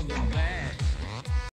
on the back.